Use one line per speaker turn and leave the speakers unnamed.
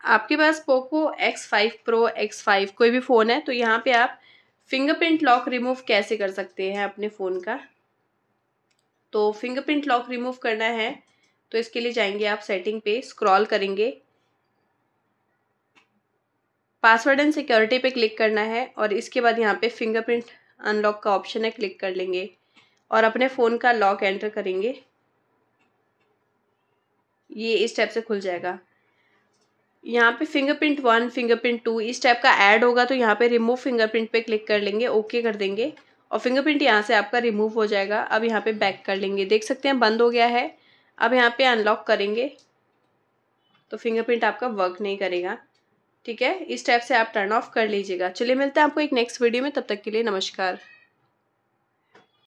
आपके पास Poco X five pro X five कोई भी फ़ोन है तो यहाँ पे आप फिंगरप्रिंट लॉक रिमूव कैसे कर सकते हैं अपने फ़ोन का? तो फिंगरप्रिंट लॉक रिमूव करना है तो इसके लिए जाएँगे आप सेटिंग पे स्क्रॉल करेंगे। पासवर्ड एंड सिक्योरिटी पे क्लिक करना है और इसके बाद यहाँ पे फिंगरप्रिंट अनलॉक का ऑप्शन है क्लिक कर लेंगे और अपने फ़ोन का लॉक एंटर करेंगे। ये इस टाइप से खुल जाएगा। यहाँ पे फिंगरप्रिंट वन फिंगरप्रिंट टू इस टाइप का ऐड होगा तो यहाँ पे रिमूव फिंगरप्रिंट पे क्लिक कर लेंगे ओके कर देंगे। और फिंगरप्रिंट यहाँ से आपका रिमूव हो जाएगा। अब यहाँ पे बैक कर लेंगे। देख सकते हैं, बंद हो गया है। अब यहाँ पे अनलॉक करेंगे। तो फिंगरप्रिंट आपका वर्क नहीं करेगा। ठीक है? इस टाइप से आप टर्न ऑफ़ कर लीजिएगा। चलिए, मिलते हैं आपको एक नेक्स्ट वीडियो में। तब तक के लिए नमस्कार।